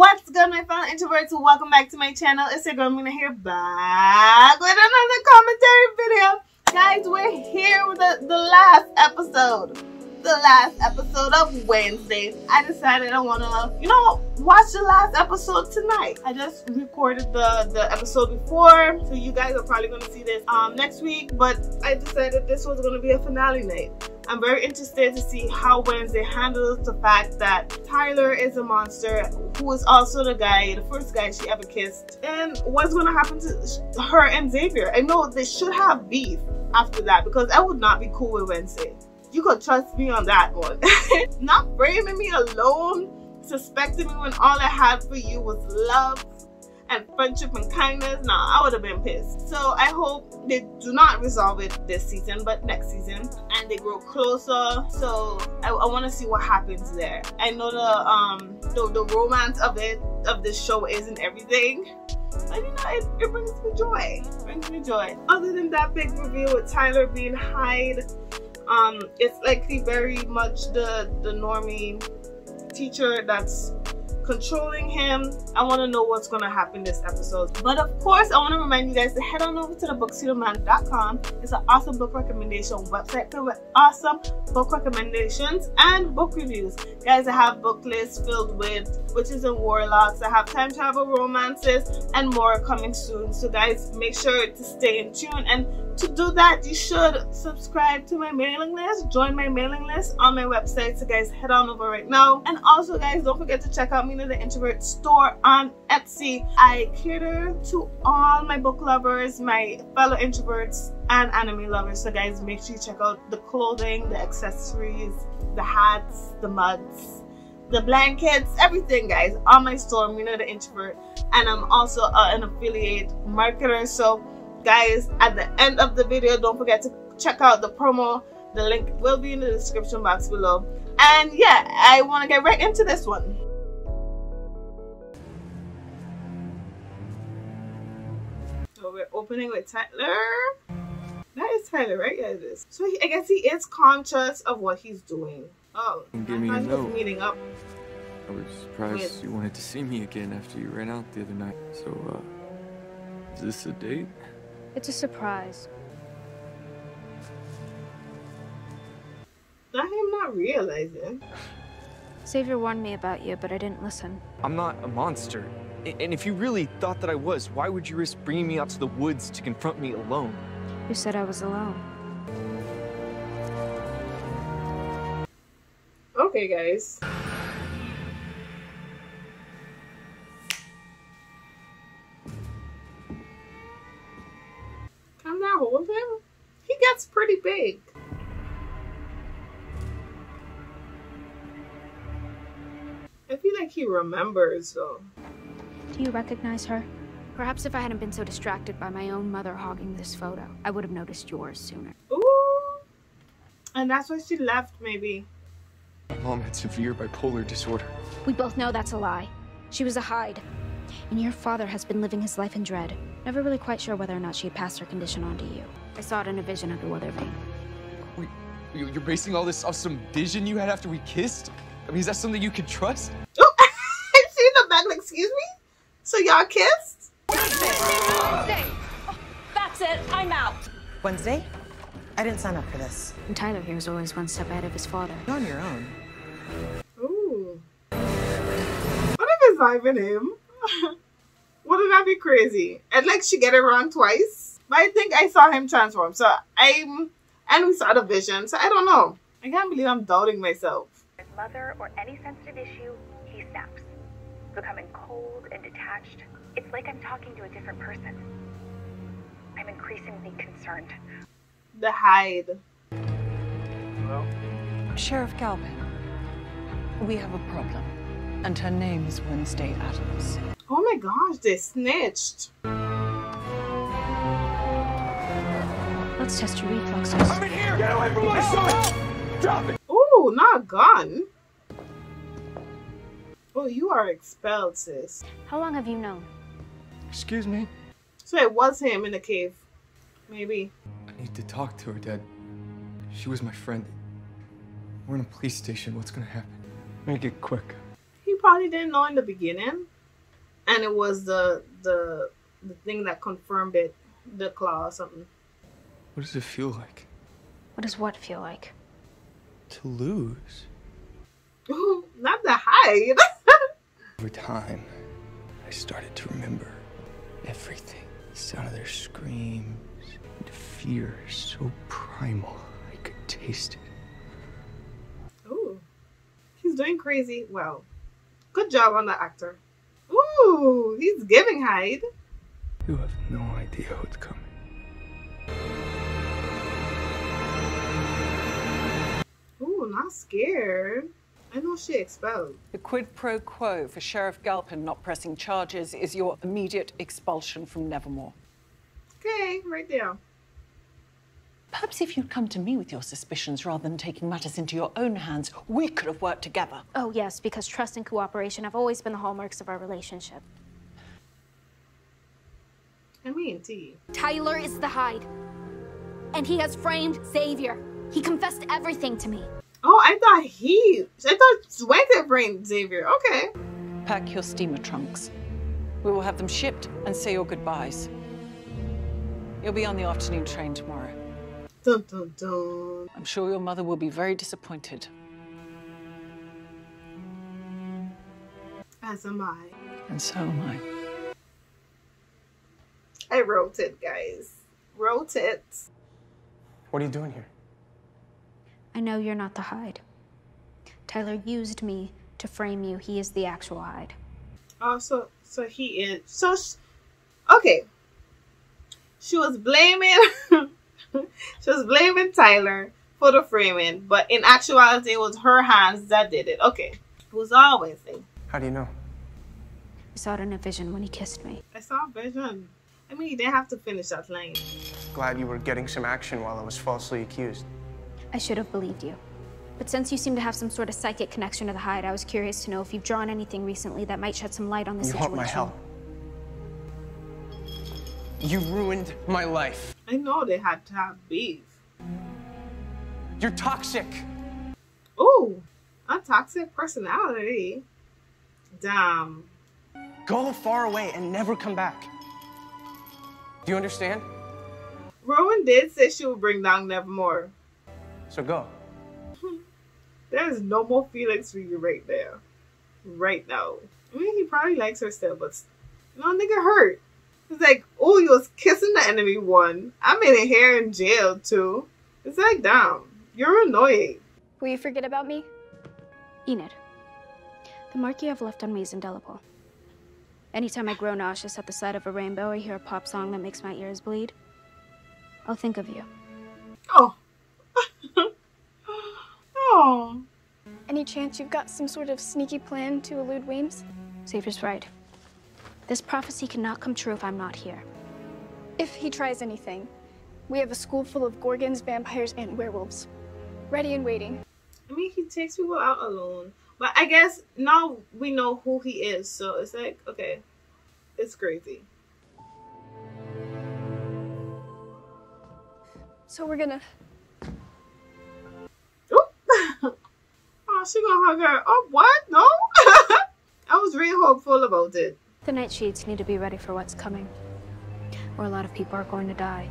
What's good, my fellow introverts? Welcome back to my channel. It's your girl Minna here, back with another commentary video. Guys, we're here with the, the last episode. The last episode of Wednesday. I decided I want to, you know, watch the last episode tonight. I just recorded the, the episode before, so you guys are probably going to see this um, next week, but I decided this was going to be a finale night. I'm very interested to see how Wednesday handles the fact that Tyler is a monster who is also the guy, the first guy she ever kissed, and what's going to happen to her and Xavier. I know they should have beef after that because I would not be cool with Wednesday. You could trust me on that one. not blaming me alone, suspecting me when all I had for you was love and friendship and kindness, nah, I would have been pissed. So I hope they do not resolve it this season, but next season, and they grow closer. So I, I want to see what happens there. I know the um the, the romance of it of this show isn't everything. But you know, it, it brings me joy. It brings me joy. Other than that big reveal with Tyler being Hyde, um, it's likely very much the the normie teacher that's controlling him. I want to know what's going to happen this episode. But of course, I want to remind you guys to head on over to the booksyoudemand.com. It's an awesome book recommendation website filled with awesome book recommendations and book reviews. Guys, I have book lists filled with witches and warlocks. I have time travel romances and more coming soon. So guys, make sure to stay in tune and to do that, you should subscribe to my mailing list. Join my mailing list on my website. So guys, head on over right now. And also guys, don't forget to check out Minna the Introvert store on Etsy. I cater to all my book lovers, my fellow introverts, and anime lovers. So guys, make sure you check out the clothing, the accessories, the hats, the mugs, the blankets, everything guys on my store, Minna the Introvert. And I'm also uh, an affiliate marketer. So guys at the end of the video don't forget to check out the promo. The link will be in the description box below. And yeah i want to get right into this one. So we're opening with tyler. That is tyler right? Yeah it is. So he, i guess he is conscious of what he's doing. Oh give me a note. meeting up i was surprised with... you wanted to see me again after you ran out the other night. So uh is this a date it's a surprise. I am not realizing. Xavier warned me about you, but I didn't listen. I'm not a monster. And if you really thought that I was, why would you risk bringing me out to the woods to confront me alone? You said I was alone. Okay, guys. Like he remembers though. Do you recognize her? Perhaps if I hadn't been so distracted by my own mother hogging this photo, I would have noticed yours sooner. Ooh. And that's why she left, maybe. My mom had severe bipolar disorder. We both know that's a lie. She was a Hyde. And your father has been living his life in dread. Never really quite sure whether or not she had passed her condition on to you. I saw it in a vision of the weather vane. Wait, you're basing all this off some vision you had after we kissed? I mean, is that something you could trust? Oh, I see the back, like, excuse me? So y'all kissed? Wednesday! Oh, that's it, I'm out. Wednesday? I didn't sign up for this. And Tyler here is always one step ahead of his father. You're on your own. Ooh. What if it's not even him? Wouldn't that be crazy? And like she get it wrong twice. But I think I saw him transform. So I'm and we saw the vision. So I don't know. I can't believe I'm doubting myself. His mother or any sensitive issue, he snaps. Becoming cold and detached. It's like I'm talking to a different person. I'm increasingly concerned. The Hyde. Hello? Sheriff Galpin. We have a problem. And her name is Wednesday Addams. Oh my gosh, they snitched. Let's test your reflexes. I'm in here! Get away from my son! Drop it! Ooh, not a gun. Oh, you are expelled, sis. How long have you known? Excuse me? So it was him in the cave. Maybe. I need to talk to her, Dad. She was my friend. We're in a police station. What's gonna happen? Make it quick. He probably didn't know in the beginning, and it was the the the thing that confirmed it, the claw or something. What does it feel like? What does what feel like? To lose. Ooh, not the Hyde. Over time, I started to remember everything. The sound of their screams, and fear so primal, I could taste it. Ooh, he's doing crazy. Well, good job on the actor. Ooh, he's giving Hyde. You have no idea what's coming. Ooh, not scared. I know she expelled. The quid pro quo for Sheriff Galpin not pressing charges is your immediate expulsion from Nevermore. Okay, right there. Perhaps if you'd come to me with your suspicions rather than taking matters into your own hands, we could have worked together. Oh, yes, because trust and cooperation have always been the hallmarks of our relationship. I mean, T. Tyler is the Hyde. And he has framed Xavier. He confessed everything to me. Oh, I thought he. I thought Swante brain Xavier. Okay. Pack your steamer trunks. We will have them shipped and say your goodbyes. You'll be on the afternoon train tomorrow. Dun dun dun. I'm sure your mother will be very disappointed. As am I. And so am I. I wrote it, guys. Wrote it. What are you doing here? I know you're not the Hyde. Tyler used me to frame you. He is the actual Hyde. Oh, so so he is. So, sh- okay. She was blaming. she was blaming Tyler for the framing, but in actuality, it was her hands that did it. Okay, it was always thing. How do you know? I saw it in a vision when he kissed me. I saw a vision. I mean, you didn't have to finish that line. Glad you were getting some action while I was falsely accused. I should have believed you. But since you seem to have some sort of psychic connection to the Hyde, I was curious to know if you've drawn anything recently that might shed some light on the You situation. want my help? You ruined my life. I know they had to have beef. You're toxic. Ooh, a toxic personality. Damn. Go far away and never come back. Do you understand? Rowan did say she would bring down Nevermore. So go. There's no more feelings for you right there. Right now. I mean, he probably likes her still, but no nigga hurt. It's like, oh, you was kissing the enemy one. I'm in here in jail too. It's like, damn, you're annoying. Will you forget about me? Enid, the mark you have left on me is indelible. Anytime I grow nauseous at the sight of a rainbow or hear a pop song that makes my ears bleed, I'll think of you. Oh. oh. Any chance you've got some sort of sneaky plan to elude Weems? Xavier's right. This prophecy cannot come true if I'm not here. If he tries anything, we have a school full of gorgons, vampires, and werewolves. Ready and waiting. I mean, he takes people out alone. But I guess now we know who he is, so it's like, okay, it's crazy. So we're gonna. Oh, she gonna hug her. Oh, what? No? I was really hopeful about it. The Nightshades need to be ready for what's coming, or a lot of people are going to die.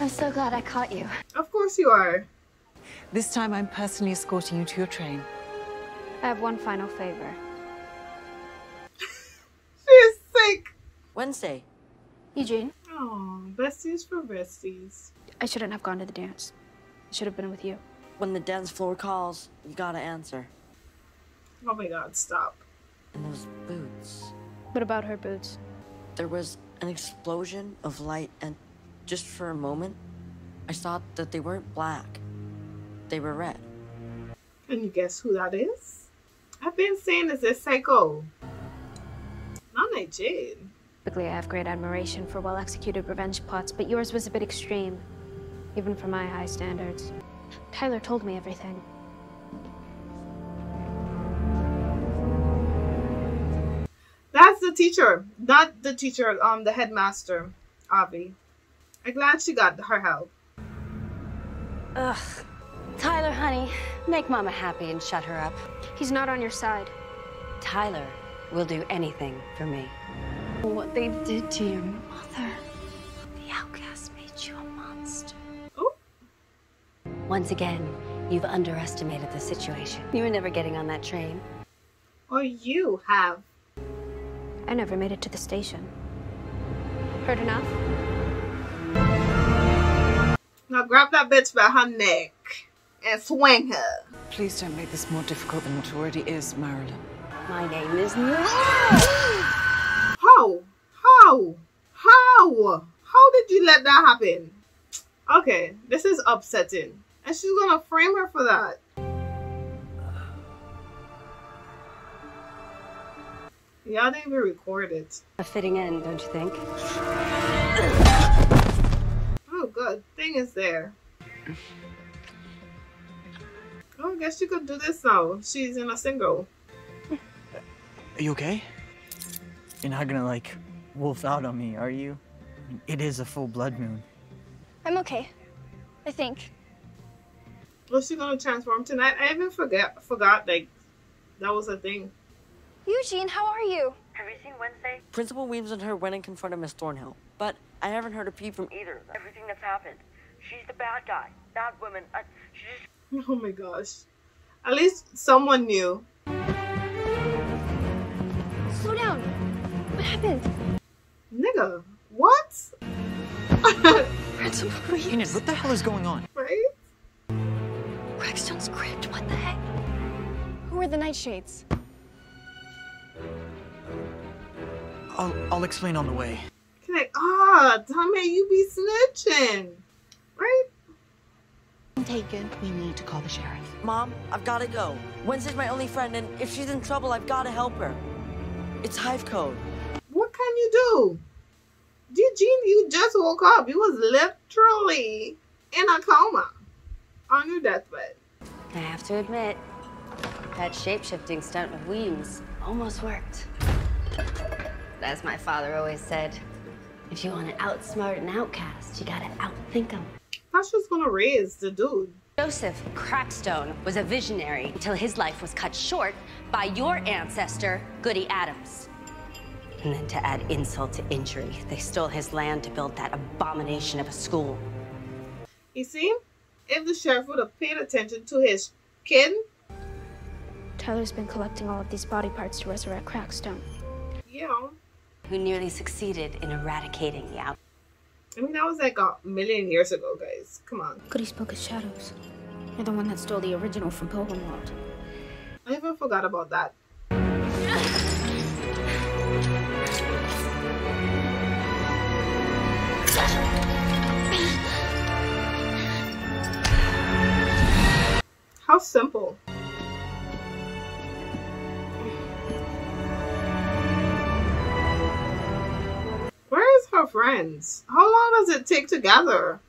I'm so glad I caught you. Of course you are. This time I'm personally escorting you to your train. I have one final favor. She's sick. Wednesday. Eugene, Oh, besties for besties. I shouldn't have gone to the dance. I should have been with you. When the dance floor calls, you gotta answer. Oh my god, stop. And those boots. What about her boots? There was an explosion of light, and just for a moment, I thought that they weren't black. They were red. Can you guess who that is? I've been saying this is Psycho. Not like Jade. Typically, I have great admiration for well executed revenge plots, but yours was a bit extreme, even for my high standards. Tyler told me everything. That's the teacher, not the teacher, um, the headmaster, Avi. I'm glad she got her help. Ugh. Tyler, honey, make Mama happy and shut her up. He's not on your side. Tyler will do anything for me. What they did to your mother. Once again, you've underestimated the situation. You were never getting on that train. Or you have. I never made it to the station. Heard enough? Now grab that bitch by her neck and swing her. Please don't make this more difficult than it already is, Marilyn. My name is How? How? How? How did you let that happen? Okay, this is upsetting. And she's gonna frame her for that. Y'all didn't even record it. A fitting end, don't you think? Oh, good. Thing is there. Oh, I guess she could do this now. She's in a single. Are you okay? You're not gonna like wolf out on me, are you? It is a full blood moon. I'm okay. I think. Was she gonna transform tonight? I even forget forgot like that was a thing. Eugene, how are you? Have you seen Wednesday? Principal Weems and her went and confronted Miss Thornhill, but I haven't heard a peep from either of them. Everything that's happened. She's the bad guy. Bad woman. I, she just Oh my gosh. At least someone knew. Slow down. What happened? Nigga, what? Principal Enid, what the hell is going on? right? Crackstone's crypt, what the heck? Who are the Nightshades? I'll I'll explain on the way. Like, ah, Tommy, you be snitching. Right? Taken. We need to call the sheriff. Mom, I've gotta go. Wednesday's my only friend, and if she's in trouble, I've gotta help her. It's Hive Code. What can you do? Eugene, you just woke up. You was literally in a coma on your deathbed. I have to admit, that shape-shifting stunt with Weems almost worked. But As my father always said, if you want to outsmart an outcast, you gotta outthink them. thought she gonna raise the dude. Joseph Crackstone was a visionary until his life was cut short by your ancestor, Goody Addams. And then to add insult to injury, they stole his land to build that abomination of a school. You see, if the sheriff would have paid attention to his kin. Tyler's been collecting all of these body parts to resurrect Crackstone. you Who nearly succeeded in eradicating the out. I mean, that was like a million years ago, guys. Come on. Goody spoke as shadows. You're the one that stole the original from Pilgrim World. I even forgot about that. How simple. Where is her friends? How long does it take to gather?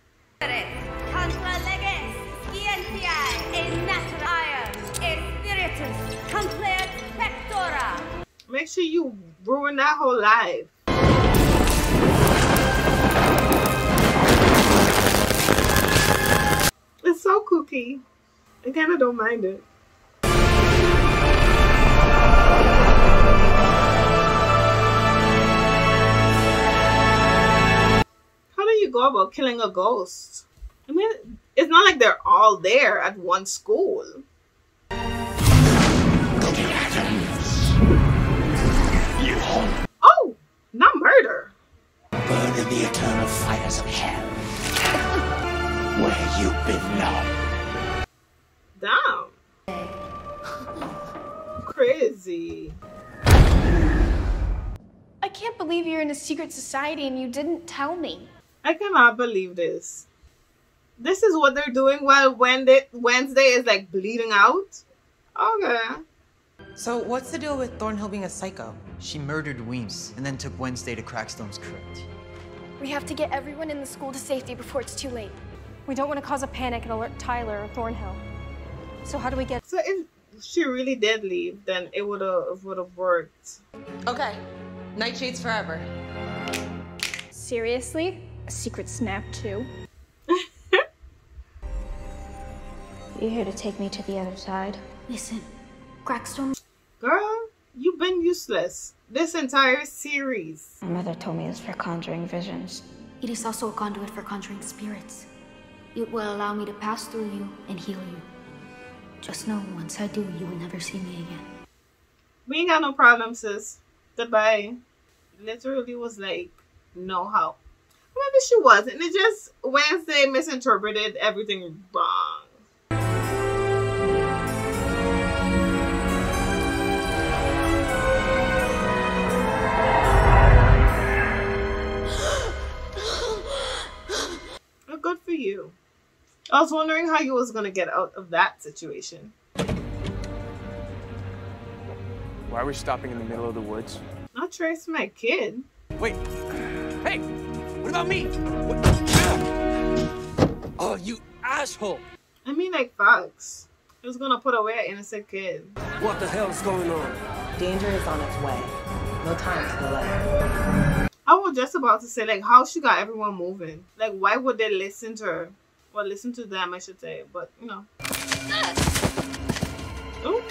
Make sure you ruin that whole life. It's so kooky. I kind of don't mind it. How do you go about killing a ghost? I mean, it's not like they're all there at one school. Oh, not murder. Burn in the eternal fires of hell. Where you belong. Crazy. I can't believe you're in a secret society and you didn't tell me. I cannot believe this. This is what they're doing while Wednesday, Wednesday is like bleeding out. Okay. So what's the deal with Thornhill being a psycho? She murdered Weems and then took Wednesday to Crackstone's crypt. We have to get everyone in the school to safety before it's too late. We don't want to cause a panic and alert Tyler or Thornhill. So how do we get? So if she really did leave, then it would have would have worked. Okay. Nightshades forever. Seriously? A secret snap too? You're here to take me to the other side. Listen, Crackstone. Girl, you've been useless this entire series. My mother told me it's for conjuring visions. It is also a conduit for conjuring spirits. It will allow me to pass through you and heal you. Just know, once I do, you will never see me again. We ain't got no problem, sis. Goodbye. Literally was like, no help. Maybe she wasn't. It just Wednesday misinterpreted everything wrong. I was wondering how you was gonna get out of that situation. Why are we stopping in the middle of the woods? Not trace my kid. Wait. Hey, what about me? What? Ah! Oh, you asshole! I mean, like, Fox. He was gonna put away an innocent kid. What the hell's going on? Danger is on its way. No time to delay. I was just about to say, like, how she got everyone moving. Like, why would they listen to her? Well, listen to them, I should say. But, you know. Ooh.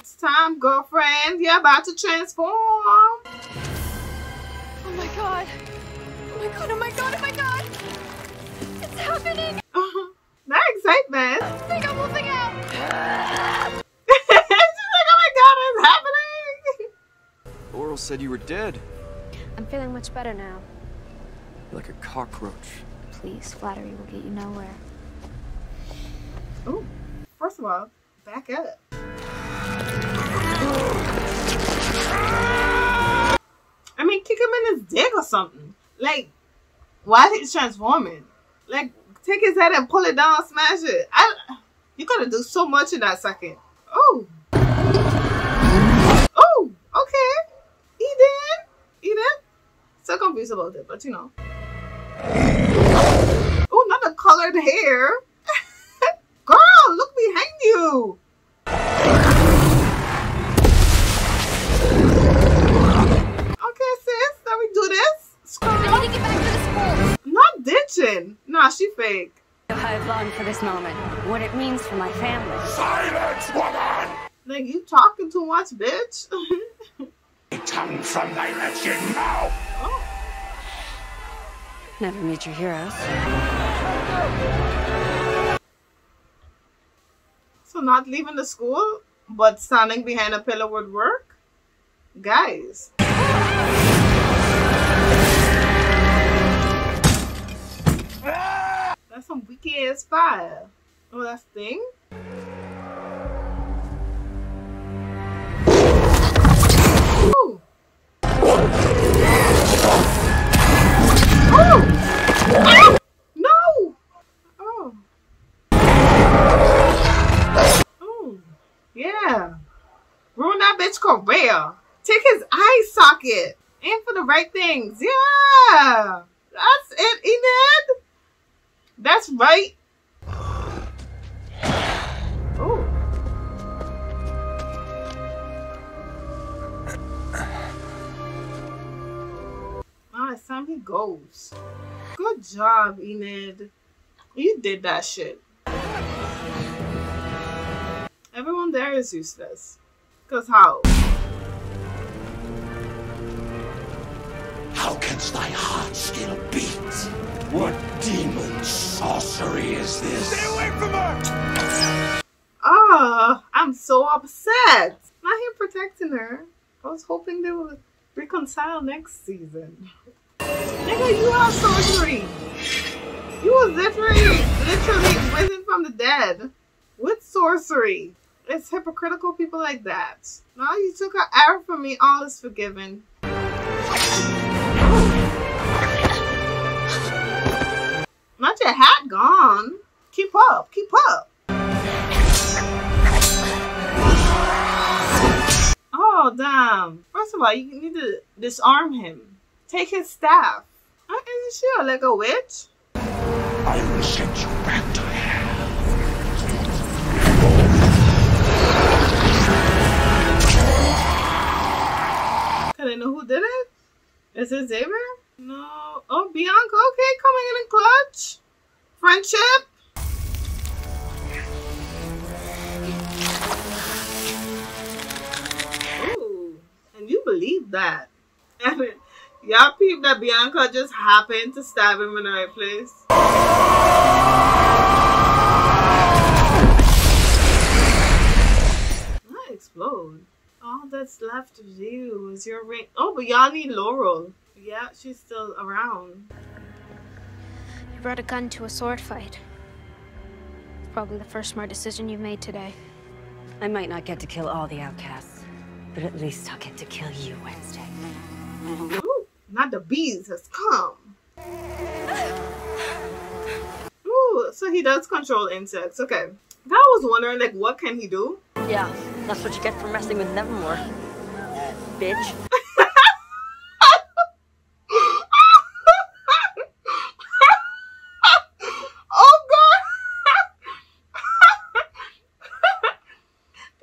It's time, girlfriend. You're about to transform. Oh my god. Oh my god, oh my god, oh my god. It's happening. that excitement. They got moving out. She's like, oh my god, it's happening. Laurel said you were dead. I'm feeling much better now. Like a cockroach. Please, flattery will get you nowhere. Ooh. First of all, back up. I mean, kick him in his dick or something. Like, while he's transforming. Like, take his head and pull it down, smash it. I, you gotta do so much in that second. Oh. Oh, okay. Eden. Eden. So confused about it, but you know. Oh, not the colored hair. Girl, look behind you. Okay, sis, let me do this. I need to get back to the school. Not ditching. Nah, she fake. I've longed for this moment. What it means for my family. Silence, woman! Like, you talking too much, bitch. Tongue from thy wretched mouth! Oh. Never meet your heroes. So not leaving the school, but standing behind a pillar would work? Guys. That's some weak ass fire. Oh, that's thing? Career. Take his eye socket. Aim for the right things. Yeah. That's it, Enid. That's right. Oh. It's time he goes. Good job, Enid. You did that shit. Everyone there is useless. Cause how? Canst thy heart still beat? What demon sorcery is this? Stay away from her! Ah, I'm so upset. Not him protecting her. I was hoping they would reconcile next season. Nigga, you are sorcery. You was literally, literally risen from the dead with sorcery. It's hypocritical people like that. Now you took an arrow from me, all is forgiven. Not your hat gone. Keep up, keep up. Oh, damn. First of all, you need to disarm him. Take his staff. Uh, Isn't she a, like a witch? I will send you back to hell. Can I know who did it? Is it Xavier? No. Oh, Bianca, okay, coming in clutch. Friendship. Ooh, and you believe that. I mean, y'all peep that Bianca just happened to stab him in the right place. Explode. All that's left of you is your ring. Oh, but y'all need Laurel. Yeah, she's still around. You brought a gun to a sword fight. Probably the first smart decision you've made today. I might not get to kill all the outcasts, but at least I'll get to kill you Wednesday. Ooh, not the bees has come. Ooh, so he does control insects. Okay. I was wondering, like, what can he do? Yeah, that's what you get for messing with Nevermore. Bitch. oh god!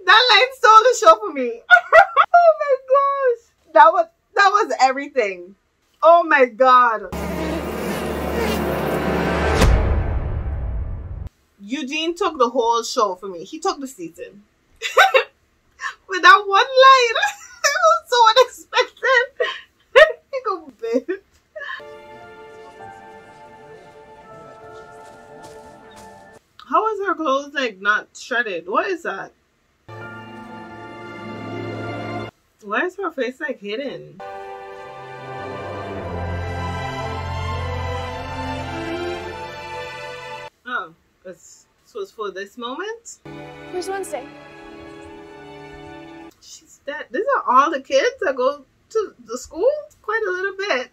that line stole the show for me. oh my gosh. That was that was everything. Oh my god. Eugene took the whole show for me. He took the season. With that one line, it was so unexpected. he go. How is her clothes like not shredded? What is that? Why is her face like hidden? It's, this was for this moment? Where's Wednesday? She's dead. These are all the kids that go to the school? Quite a little bit.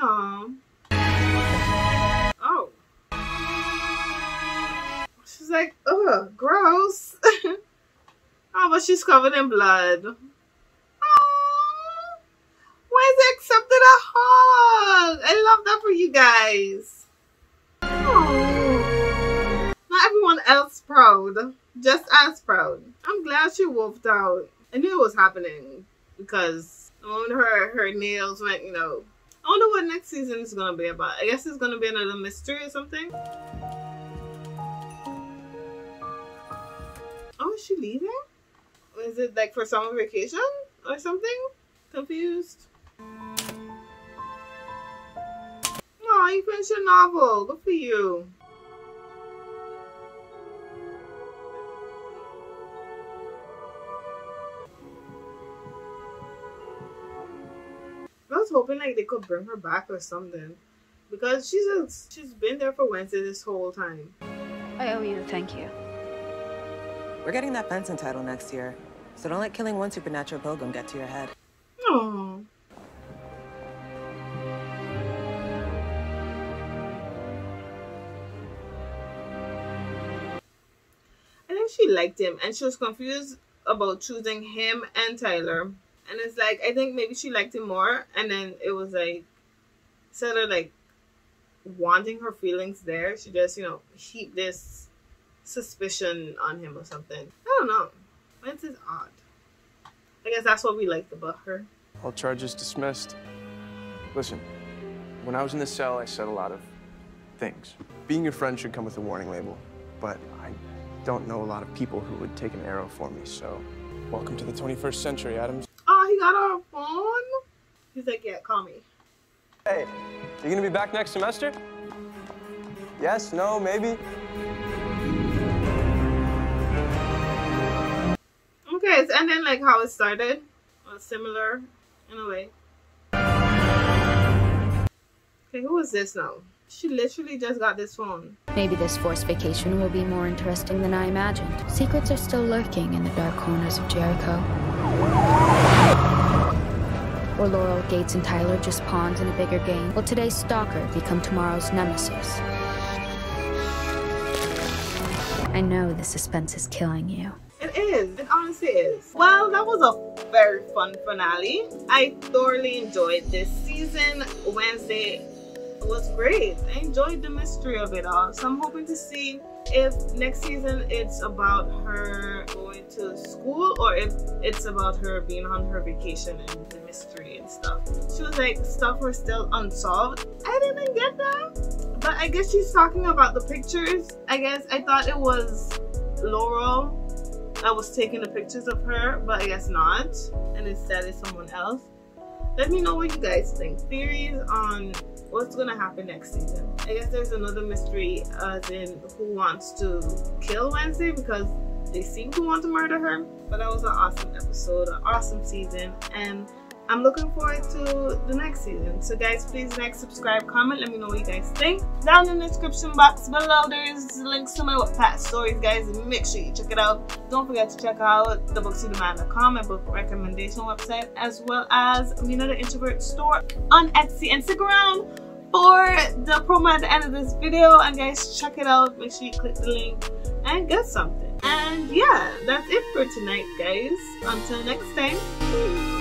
Aww. Oh. She's like, ugh, gross. oh, but she's covered in blood. Aww. Why is it accepted a hug? I love that for you guys. Aww. Not everyone else proud. Just as proud. I'm glad she wolfed out. I knew it was happening because moment her her nails went, you know. I wonder what next season is gonna be about. I guess it's gonna be another mystery or something. Oh, is she leaving? Is it like for summer vacation or something? Confused. Oh, you finished your novel. Good for you. I was hoping like they could bring her back or something. Because she's a, she's been there for Wednesday this whole time. I owe you a thank you. We're getting that Benson title next year, so don't let killing one supernatural pilgrim get to your head. Oh. Liked him and she was confused about choosing him and Tyler. And it's like I think maybe she liked him more and then it was like instead of like wanting her feelings there, she just, you know, heaped this suspicion on him or something. I don't know. Vince is odd. I guess that's what we liked about her. All charges dismissed. Listen, when I was in the cell, I said a lot of things. Being your friend should come with a warning label, but I don't know a lot of people who would take an arrow for me, so welcome to the 21st century, Addams. Oh, he got her a phone? He's like, yeah, call me. Hey, you gonna be back next semester? Yes, no, maybe? Okay, it's ending like how it started. Or similar in a way. Okay, who is this now? She literally just got this phone. Maybe this forced vacation will be more interesting than I imagined. Secrets are still lurking in the dark corners of Jericho. Or Laurel, Gates, and Tyler just pawns in a bigger game? Will today's stalker become tomorrow's nemesis? I know the suspense is killing you. It is. It honestly is. Well, that was a very fun finale. I thoroughly enjoyed this season. Wednesday was great. I enjoyed the mystery of it all. So I'm hoping to see if next season it's about her going to school or if it's about her being on her vacation and the mystery and stuff. She was like, stuff was still unsolved. I didn't get that. But I guess she's talking about the pictures. I guess I thought it was Laurel I was taking the pictures of her, but I guess not. And instead it's someone else. Let me know what you guys think. Theories on what's gonna happen next season. I guess there's another mystery as in who wants to kill Wednesday because they seem to want to murder her. But that was an awesome episode, an awesome season, and I'm looking forward to the next season. So guys, please like, subscribe, comment, let me know what you guys think. Down in the description box below, there's links to my past stories, guys. Make sure you check it out. Don't forget to check out the Books You Demand, my book recommendation website, as well as Minna the Introvert store on Etsy, Instagram for the promo at the end of this video. And guys, check it out. Make sure you click the link and get something. And yeah, that's it for tonight, guys. Until next time.